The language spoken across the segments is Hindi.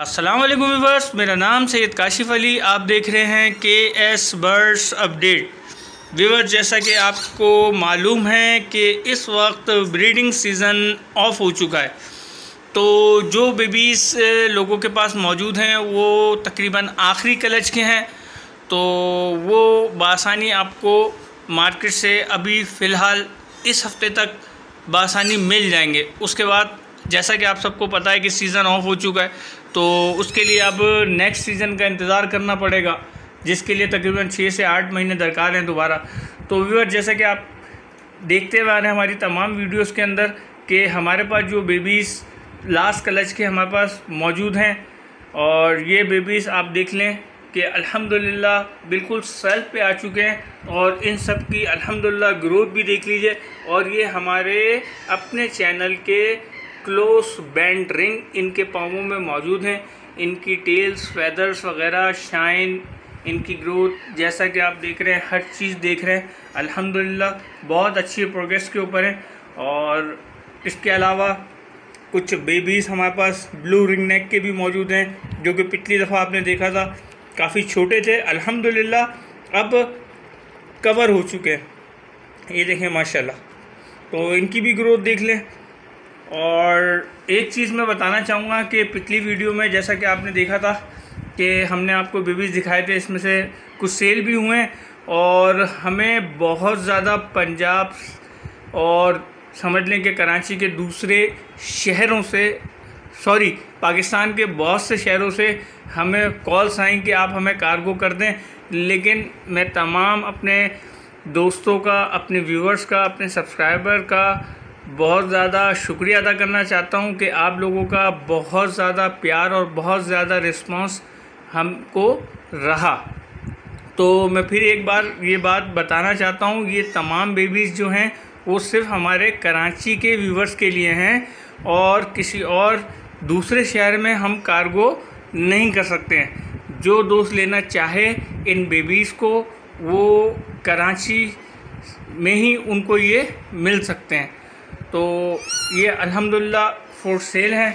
अस्सलाम वालेकुम व्यूवर्स मेरा नाम सैयद काशिफ अली। आप देख रहे हैं के एस बर्ड्स अपडेट व्यूवर्स जैसा कि आपको मालूम है कि इस वक्त ब्रीडिंग सीज़न ऑफ़ हो चुका है। तो जो बेबीज़ लोगों के पास मौजूद हैं, वो तकरीबन आखिरी कलच के हैं। तो वो बासानी आपको मार्केट से अभी फ़िलहाल इस हफ़्ते तक बासानी मिल जाएँगे। उसके बाद, जैसा कि आप सबको पता है कि सीज़न ऑफ़ हो चुका है तो उसके लिए अब नेक्स्ट सीज़न का इंतज़ार करना पड़ेगा, जिसके लिए तकरीबन छः से आठ महीने दरकार हैं दोबारा। तो व्यूअर जैसा कि आप देखते हुए आ रहे हैं हमारी तमाम वीडियोस के अंदर, कि हमारे पास जो बेबीज़ लास्ट कलच के हमारे पास मौजूद हैं, और ये बेबीज़ आप देख लें कि अल्हम्दुलिल्लाह बिल्कुल सेल्फ पे आ चुके हैं, और इन सब की अल्हम्दुलिल्लाह ग्रोथ भी देख लीजिए, और ये हमारे अपने चैनल के क्लोस बैंड रिंग इनके पाँवों में मौजूद हैं। इनकी टेल्स फेदर्स वगैरह शाइन इनकी ग्रोथ जैसा कि आप देख रहे हैं, हर चीज़ देख रहे हैं। अल्हम्दुलिल्लाह, बहुत अच्छी प्रोग्रेस के ऊपर है। और इसके अलावा कुछ बेबीज़ हमारे पास ब्लू रिंग नेक के भी मौजूद हैं, जो कि पिछली दफ़ा आपने देखा था। काफ़ी छोटे थे, अल्हम्दुलिल्लाह, अब कवर हो चुके हैं। ये देखें माशाल्लाह। तो इनकी भी ग्रोथ देख लें। और एक चीज़ मैं बताना चाहूँगा कि पिछली वीडियो में जैसा कि आपने देखा था कि हमने आपको बेबीज़ दिखाए थे, इसमें से कुछ सेल भी हुए और हमें बहुत ज़्यादा पंजाब और समझ लें कि कराची के दूसरे शहरों से, सॉरी, पाकिस्तान के बहुत से शहरों से हमें कॉल्स आई कि आप हमें कार्गो कर दें। लेकिन मैं तमाम अपने दोस्तों का, अपने व्यूवर्स का, अपने सब्सक्राइबर का बहुत ज़्यादा शुक्रिया अदा करना चाहता हूँ कि आप लोगों का बहुत ज़्यादा प्यार और बहुत ज़्यादा रिस्पांस हमको रहा। तो मैं फिर एक बार ये बात बताना चाहता हूँ, ये तमाम बेबीज़ जो हैं, वो सिर्फ़ हमारे कराची के व्यूवर्स के लिए हैं और किसी और दूसरे शहर में हम कार्गो नहीं कर सकते हैं। जो दोस्त लेना चाहे इन बेबीज़ को, वो कराची में ही उनको ये मिल सकते हैं। तो ये अल्हम्दुलिल्लाह फॉर सेल हैं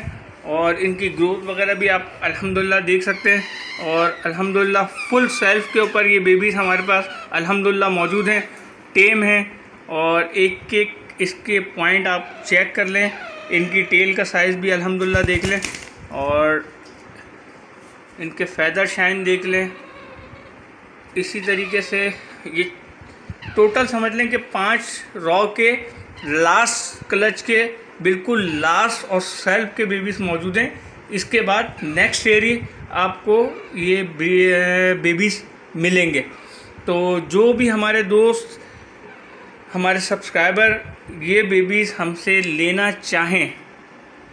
और इनकी ग्रोथ वगैरह भी आप अल्हम्दुलिल्लाह देख सकते हैं और अल्हम्दुलिल्लाह फुल सेल्फ के ऊपर ये बेबीज़ हमारे पास अल्हम्दुलिल्लाह मौजूद हैं टेम हैं और एक एक इसके पॉइंट आप चेक कर लें, इनकी टेल का साइज़ भी अल्हम्दुलिल्लाह देख लें और इनके फैदर शाइन देख लें। इसी तरीके से ये टोटल समझ लें कि पाँच रॉ के लास्ट क्लच के, बिल्कुल लास्ट और सेल्फ के बेबीज़ मौजूद हैं। इसके बाद नेक्स्ट एरी आपको ये बेबीज़ मिलेंगे। तो जो भी हमारे दोस्त, हमारे सब्सक्राइबर ये बेबीज़ हमसे लेना चाहें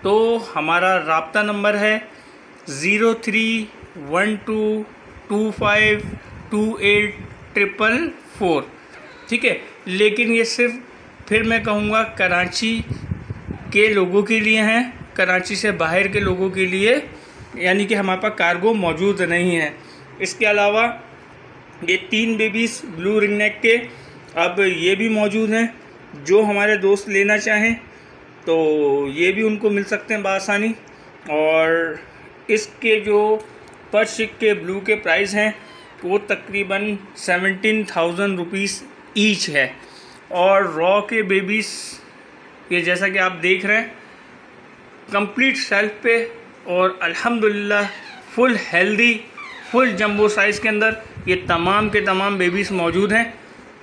तो हमारा रबता नंबर है zero three one two two five two eight triple four. ठीक है? लेकिन ये सिर्फ़ फिर मैं कहूँगा कराची के लोगों के लिए हैं, कराची से बाहर के लोगों के लिए, यानी कि हमारे पास कार्गो मौजूद नहीं है। इसके अलावा ये तीन बेबीज़ ब्लू रिंग नेक के अब ये भी मौजूद हैं, जो हमारे दोस्त लेना चाहें तो ये भी उनको मिल सकते हैं बसानी और इसके जो पर शिक के ब्लू के प्राइस हैं, वो तकरीबन सेवनटीन थाउज़ेंड रुपीज़ ईच है। और रॉ के बेबीज़ ये जैसा कि आप देख रहे हैं कंप्लीट सेल्फ पे और अल्हम्दुलिल्लाह full healthy full jumbo size के अंदर ये तमाम के तमाम बेबीज़ मौजूद हैं,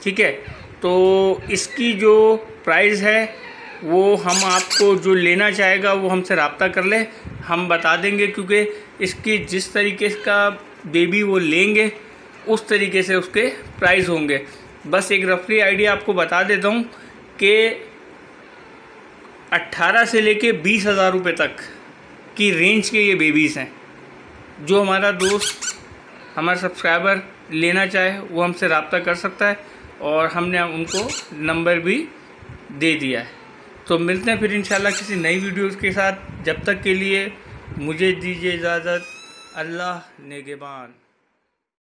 ठीक है? तो इसकी जो प्राइस है, वो हम आपको जो लेना चाहेगा, वो हमसे रबता कर ले। हम बता देंगे क्योंकि इसकी जिस तरीके का बेबी वो लेंगे, उस तरीके से उसके प्राइस होंगे। बस एक रफली आइडिया आपको बता देता हूँ कि 18 से लेके बीस हज़ार रुपये तक की रेंज के ये बेबीज़ हैं। जो हमारा दोस्त, हमारा सब्सक्राइबर लेना चाहे, वो हमसे रबता कर सकता है और हमने उनको नंबर भी दे दिया है। तो मिलते हैं फिर इंशाल्लाह किसी नई वीडियोस के साथ। जब तक के लिए मुझे दीजिए इजाज़त। अल्लाह नेगेबान।